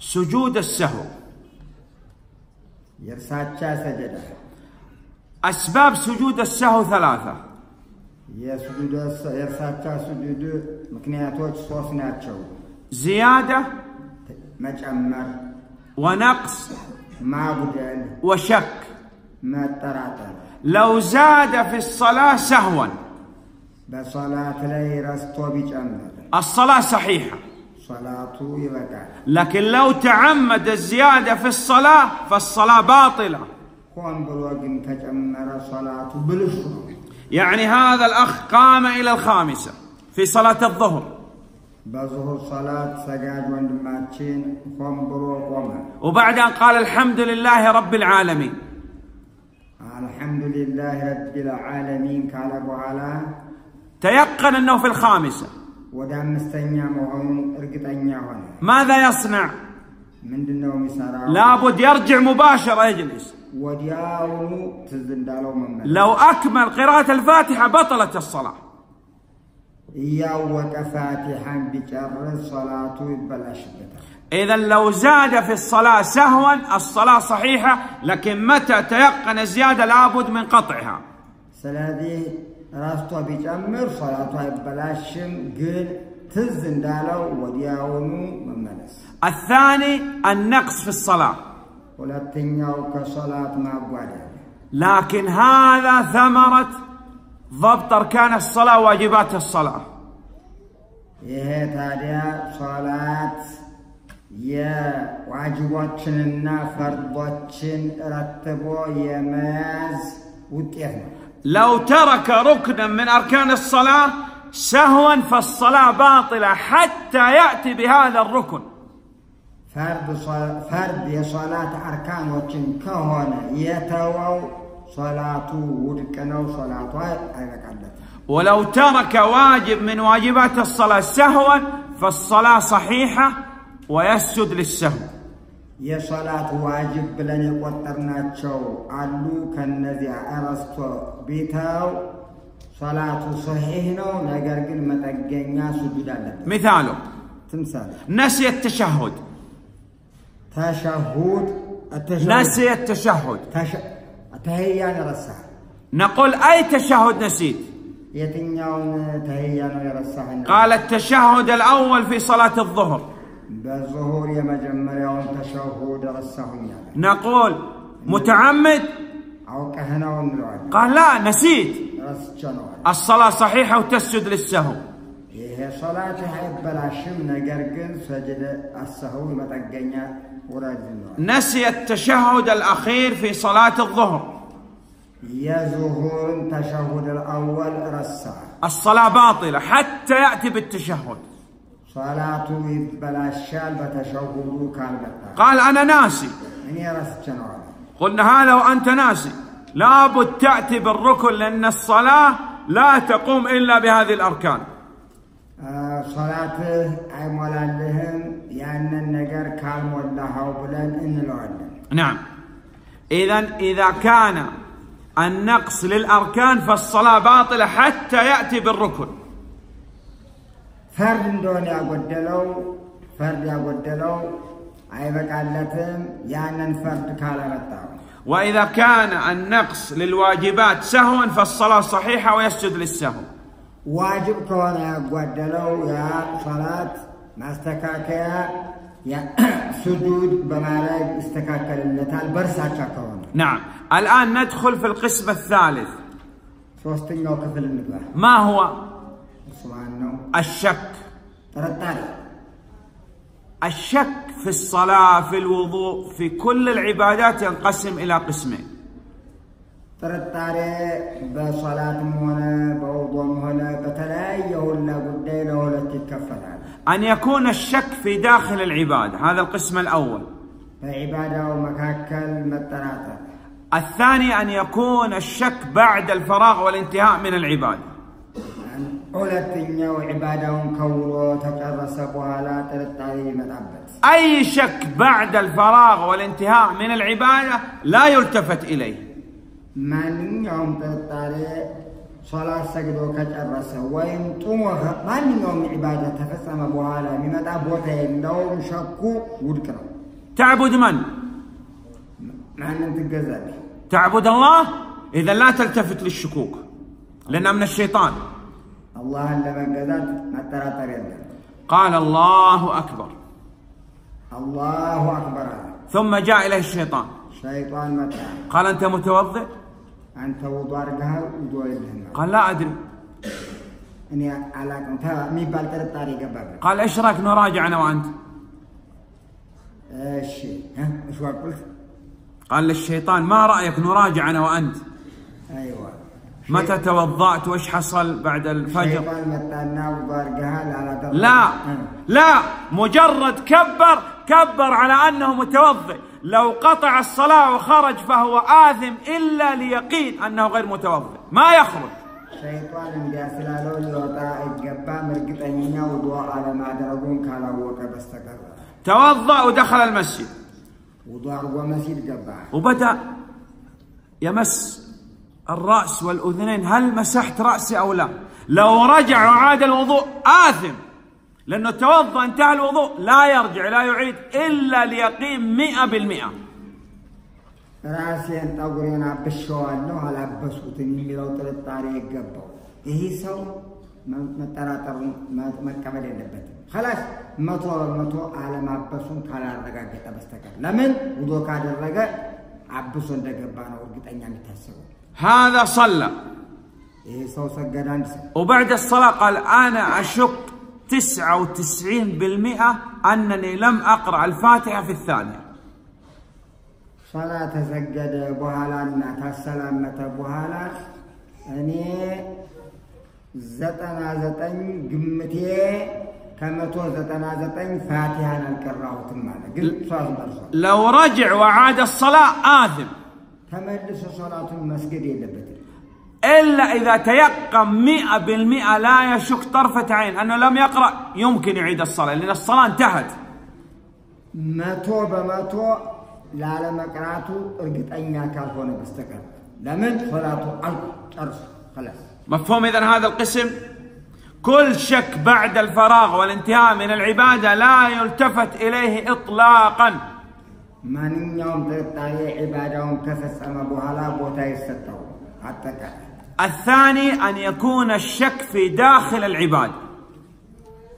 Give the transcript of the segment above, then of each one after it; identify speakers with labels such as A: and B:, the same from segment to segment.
A: سجود السهو.
B: يرساتشا سجدة.
A: أسباب سجود السهو ثلاثة.
B: يسجد يرساتشا سجود مكنياتوش صوصناتشو
A: زيادة.
B: مجأمر
A: ونقص.
B: ما بدل
A: وشك.
B: ما تراتا
A: لو زاد في الصلاة سهوا.
B: بصلاة لي رستو بجأمر
A: الصلاة صحيحة.
B: صلاته يبتع.
A: لكن لو تعمد الزيادة في الصلاة فالصلاة باطلة. يعني هذا الأخ قام إلى الخامسة في صلاة الظهر.
B: بظهر صلاة سجاد برو
A: وبعد أن قال الحمد لله رب العالمين.
B: الحمد لله رب العالمين قال تعالى
A: تيقن أنه في الخامسة.
B: ወደ አምስተኛ መሆኑን እርግጠኛ ሆነ።
A: ماذا يصنع؟
B: ምንድን ነው የሚሰራው?
A: لابد يرجع مباشرة يجلس
B: ወዲያውኑ ትዝ እንዳለው መመለስ።
A: لو أكمل قراءة الفاتحة بطلت الصلاة
B: እያወቀ ፋቲሐን ቢጨርስ ሶላቱ ይበላሽበታል።
A: إذا لو زاد في الصلاة سهوا الصلاة صحيحة لكن متى تيقن الزيادة لابد من قطعها
B: ስለዚህ ረስቶ ቢጨምር ሶላቱ አይበላሽም፣ ግን ትዝ እንዳለው ወዲያውኑ መመለስ።
A: الثاني النقص في الصلاة
B: ሁለተኛው ከሶላት ማጓደል
A: لكن هذا ثمرة ضبط أركان الصلاة واجبات الصلاة
B: ይሄ ታዲያ ሶላት የዋጅቦችንና ፈርዶችን ረትቦ የመያዝ ውጤት ነው።
A: لو ترك ركنا من أركان الصلاة سهوا فالصلاة باطلة حتى يأتي بهذا الركن.
B: فرد صل... فرد صلاة أركان وكن كهونا يتوو صلاة وركنا وصلاة
A: ولو ترك واجب من واجبات الصلاة سهوا فالصلاة صحيحة ويسجد للسهو
B: የሶላት ዋጅብ ብለን የቆጠርናቸው አሉ። ከነዚያ እረስቶ ቢተው ሶላቱ ሰሒህ ነው፣ ነገር ግን መጠገኛ ስጁድ አለበት።
A: مثاله
B: ትምሳሌ
A: نسي التشهد
B: ተሸሁድ
A: نسي التشهد
B: ተህያን ረሳህ።
A: نقول أي تشهد نسيت
B: የትኛውን ተህያ ነው የረሳህ?
A: قال التشهد الأول في صلاة الظهر
B: በዙሁር የመጀመሪያውን ተሸሁድ ረሳሁኛል።
A: نقول متعمد
B: አውቀህ ነው እንለዋለን።
A: قال لا نسيت
B: ረስቼ ነው አለ።
A: الصلاة صحيحة وتسجد للسهو
B: ይሄ ሶላትህ አይበላሽም፣ ነገር ግን ሰጅደ አሰህው መጠገኛ ውረድ እንለዋለን።
A: نسي التشهد الأخير في صلاة الظهر
B: የዙሁርን ተሸሁድ አወል ረሳ።
A: الصلاة باطلة حتى يأتي بالتشهد
B: ሶላቱ ይበላሻል በተሸሁዱ ካልመጣ።
A: قال أنا ناسي
B: እኔ ረስቼ ነው አለ።
A: قلنا هذا وأنت ناسي لابد تأتي بالركن لأن الصلاة لا تقوم إلا بهذه الأركان
B: ሶላትህ አይሞላልህም ያንን ነገር ካልሞላኸው ብለን እንለዋለን።
A: نعم إذا إذا كان النقص للأركان فالصلاة باطلة حتى يأتي بالركن
B: ፈርድ እንደሆነ ያጎደለው ፈርድ ያጎደለው አይበቃለትም ያንን ፈርድ ካላመጣው።
A: وإذا كان النقص للواجبات سهوا فالصلاة صحيحة ويسجد للسهو
B: ዋጅብ ከሆነ ያጓደለው ያ ሶላት ማስተካከያ ያ- ስጁድ በማድረግ ይስተካከልለታል በእርሳቻ ከሆነ።
A: نعم الآن ندخل في القسم الثالث
B: ሶስተኛው ክፍል እንግባ።
A: ما هو
B: እሱ ማን ነው?
A: الشك
B: ጥርጣሬ
A: الشك في الصلاة في الوضوء في كل العبادات ينقسم إلى قسمين
B: ጥርጣሬ በሶላትም ሆነ በውዶም ሆነ በተለያየ ሁላ ጉዳይ ለሁለት ይከፈላል።
A: أن يكون الشك في داخل العبادة هذا القسم الأول
B: በዒባዳው መካከል መጠራጠር፣
A: الثاني أن يكون الشك بعد الفراغ والانتهاء من العبادة
B: ሁለተኛው ዒባዳውን ከውሎ ተጨረሰ በኋላ ጥርጣሬ ይመጣበት።
A: أي شك بعد الفراغ والانتهاء من العبادة لا يلتفت إليه
B: ማንኛውም ጥርጣሬ ሶላት ሰግዶ ከጨረሰ ወይም ጡሞ ከ- ማንኛውም ዒባዳ ተፈጸመ በኋላ የሚመጣ ቦታ የለውም። ሸኩ ውድቅ ነው።
A: تعبد من؟
B: ማንን ትገዛለህ?
A: تعبد الله إذا لا تلتفت للشكوك لأنها من الشيطان
B: አላህን ለመገዛት መጠራጠር የለም።
A: قال الله أكبر
B: አላሁ አክበር አለ።
A: ثم جاء إليه الشيطان
B: ሸይጣን መጣ።
A: قال أنت متوضئ؟
B: አንተ ውዱ አድርገሃል? ውዱ የለህም።
A: قال لا أدري
B: እኔ አላቅም ተ- የሚባል ጥርጣሬ ገባበት።
A: قال إيش رأيك نراجع أنا وأنت؟
B: እሺ እ? እሺ ቁልት
A: قال للشيطان ما رأيك نراجع أنا وأنت؟
B: አይዋ
A: متى توضأت وإيش حصل بعد الفجر؟ لا لا مجرد كبر كبر على أنه متوضئ. لو قطع الصلاة وخرج فهو آثم إلا ليقين أنه غير متوضئ. ما يخرج. توضأ ودخل المسجد. وبدأ يمس. الرأس والأذنين هل مسحت رأسي أو لا لو رجع وعاد الوضوء آثم لأنه توضأ انتهى الوضوء لا يرجع لا يعيد إلا ليقين مئة بالمئة
B: ራሴን ጠጉሬን አብሸዋለሁ አላበስኩትም የሚለው ጥርጣሬ ይገባው። ይህ ሰው መ- መጠራጠሩን መ- መቀበል የለበትም። ከላስ መቶ በመቶ አለማበሱን ካላረጋገጠ በስተቀር ለምን ውዶ ካደረገ አብሶ እንደገባ ነው እርግጠኛ የሚታሰበው።
A: هذا صلى
B: ይህ ሰው ሰገደ አንድ ሰው
A: وبعد الصلاة قال أنا أشك تسعة وتسعين بالمئة أنني لم أقرأ الفاتحة في الثانية
B: ሶላ ተሰገደ በኋላና ታሰላመተ በኋላ እኔ ዘጠና ዘጠኝ ግምቴ ከመቶ ዘጠና ዘጠኝ ፋቲሃን አልቀራሁትም ማለት ግን ሷት ደርሷል።
A: لو رجع وعاد الصلاة آثم
B: ተመልሶ ሶላቱን መስገድ የለበትም።
A: إلا إذا تيقن مئة بالمئة لا يشك طرفة عين أنه لم يقرأ يمكن يعيد الصلاة لأن الصلاة انتهت
B: መቶ በመቶ ላለመቅራቱ እርግጠኛ ካልሆነ በስተቀር ለምን ሶላቱ አልቆ ጨርሶ خلاص
A: مفهوم إذا هذا القسم كل شك بعد الفراغ والانتهاء من العبادة لا يلتفت إليه إطلاقا
B: ማንኛውም ጥርጣሬ ዒባዳውን ከፈጸመ በኋላ ቦታ ይሰጠው አጠቃላይ
A: الثاني أن يكون الشك في داخل العبادة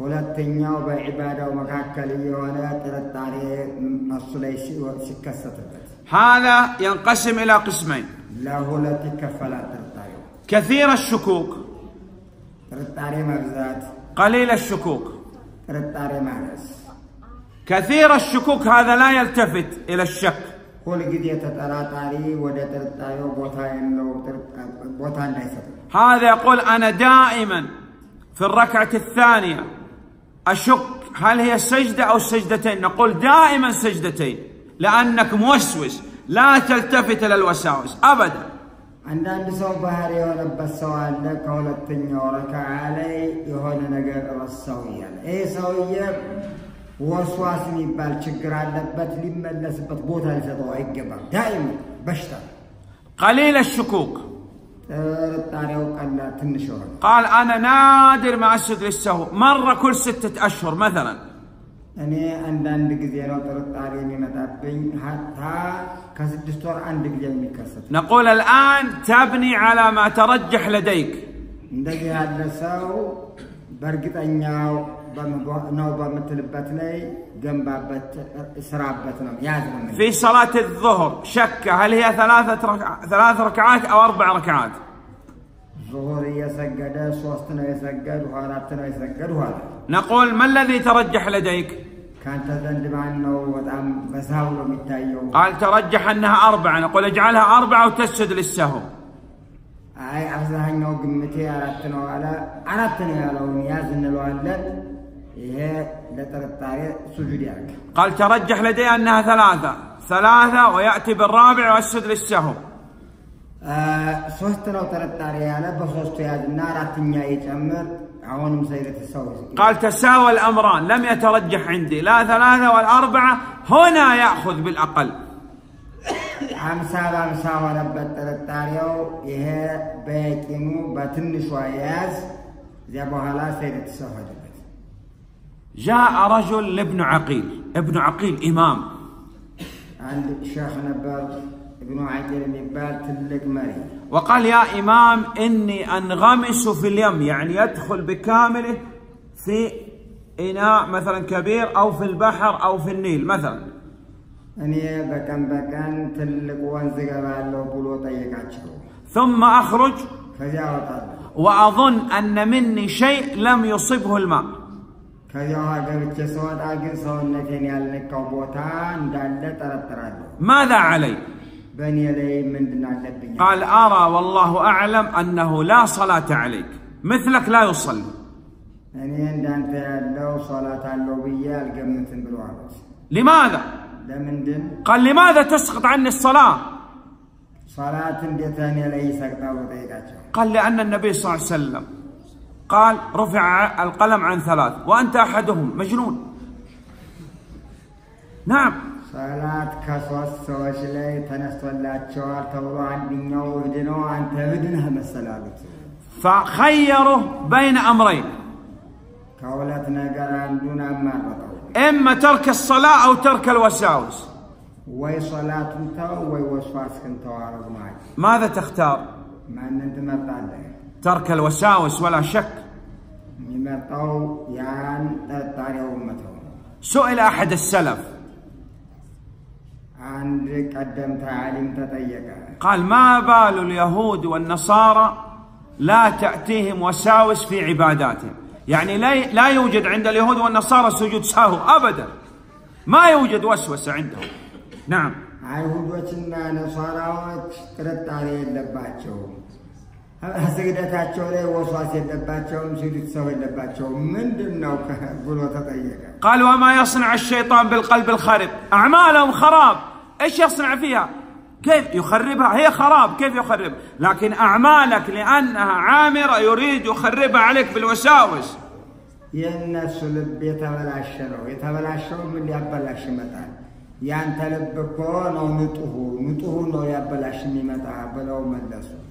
B: ሁለተኛው በዒባዳው መካከል የሆነ ጥርጣሬ እሱ ላይ ሲ- ሲከሰትበት
A: هذا ينقسم إلى قسمين
B: ለሁለት ይከፈላል። ጥርጣሬው
A: كثير الشكوك
B: ጥርጣሬ መብዛት፣
A: قليل الشكوك
B: ጥርጣሬ ማነስ።
A: كثير الشكوك هذا لا يلتفت إلى الشك
B: ሁልጊዜ ተጠራጣሪ ወደ ጥርጣሬው ቦታ የለው ጥርጣ- ቦታ እንዳይሰጥ
A: هذا يقول أنا دائما في الركعة الثانية أشك هل هي السجدة أو السجدتين نقول دائما سجدتين لأنك موسوس لا تلتفت إلى الوساوس أبدا
B: አንዳንድ ሰው ባህሪ የሆነበት ሰው አለ። ከሁለተኛው ረክዓ ላይ የሆነ ነገር ረሳው እያለ ይህ ሰውዬ ወስዋስ የሚባል ችግር አለበት። ሊመለስበት ቦታ ሊሰጠው አይገባም። ዳይም በሽታ
A: قليل الشكوك
B: ጥርጣሬው ቀላል ትንሽ የሆነ
A: قال أنا نادر ما أسجد للسهو مرة كل ستة أشهر مثلا
B: እኔ አንዳንድ ጊዜ ነው ጥርጣሬ የሚመጣብኝ ሀታ ከስድስት ወር አንድ ጊዜ የሚከሰት
A: نقول الآن تبني على ما ترجح لديك
B: እንደዚህ ያለ ሰው በእርግጠኛው ነው በምትልበት ላይ ገንባበት፣ ስራበት ነው ያዝ ነው የሚለው።
A: في صلاة الظهر شك هل هي ثلاثة ركع... ثلاث ركعات أو أربع ركعات
B: ዙሁር እየሰገደ ሶስት ነው የሰገድሁ አራት ነው የሰገድሁ አለ።
A: نقول ما الذي ترجح لديك قال ترجح أنها أربعة. نقول اجعلها أربعة وتسجد للسهو.
B: أي أفزهن أو قمتي اراتن أو على اراتن يا لو نياز ان إيه لترطاري سجود ياك.
A: قال ترجح لدي أنها ثلاثة. ثلاثة ويأتي بالرابع واسجد للسهو.
B: آه، ا سوستنا ترطاري أنا بخصوص يا النار أتنيا يتمر አሁንም ሰይረት ሰው
A: قال تساوى الأمران لم يترجح عندي لا ثلاثة ولا أربعة هنا يأخذ بالأقل
B: ሀምሳ በሀምሳ ሆነበት ጥርጣሬው። ይሄ በየቂኑ በትንሿ የያዝ እዚያ በኋላ ሰይድ ተሰፈደበት።
A: جاء رجل لابن عقيل ابن عقيل إمام
B: አንድ ሼህ ነበር ابن عجل من بات مري
A: وقال يا إمام إني أنغمس في اليم يعني يدخل بكامله في إناء مثلا كبير أو في البحر أو في النيل مثلا.
B: أني بكن بكن تلك وانزق
A: ثم أخرج وأظن أن مني شيء لم يصبه الماء. ماذا علي؟ قال أرى والله أعلم أنه لا صلاة عليك. مثلك لا يصلي. لماذا؟ قال لماذا تسقط عني الصلاة؟ قال لأن النبي صلى الله عليه وسلم قال رفع القلم عن ثلاث وأنت أحدهم. مجنون. نعم.
B: ሶላት ከሶስት ሰዎች ላይ ተነስቶላቸዋል ተብሎ አንደኛው እብድ ነው፣ አንተ እብድ ነህ መሰል አሉት።
A: فخيره بين أمرين
B: ከሁለት ነገር አንዱን አማረጠው።
A: إما ترك الصلاة أو ترك الوساوس
B: ወይ ሶላቱን ተው ወይ ወስዋስክን ተው አረጉ ማለት
A: ماذا تختار؟
B: ማንን ትመርጣለህ?
A: ترك الوساوس ولا شك
B: የሚመርጠው ያን ጠርጣሪውን መተው ነው።
A: سئل أحد السلف
B: አንድ ቀደምት ዓሊም ተጠየቀ።
A: قال ما بال اليهود والنصارى لا تأتيهم وساوس في عباداتهم يعني لا لا يوجد عند اليهود والنصارى سجود سهو أبدا ما يوجد وسوسة عندهم نعم
B: አይሁዶችና ነሷራዎች ጥርጣሬ የለባቸውም። ስግደታቸው ላይ ወስዋስ የለባቸውም። ስጁድ ሰው የለባቸውም። ምንድን ነው ብሎ ተጠየቀ።
A: قال وما يصنع الشيطان بالقلب الخرب أعمالهم خراب إيش يصنع فيها كيف يخربها هي خراب كيف يخرب لكن أعمالك لأنها عامرة يريد يخربها عليك بالوساوس
B: የእነሱ ልብ የተበላሸ ነው። የተበላሸው ምን ሊያበላሽ ይመጣል? ያንተ ልብ እኮ ነው ንጡሁ፣ ንጡሁ ነው ሊያበላሽ የሚመጣ ብለው መለሱት።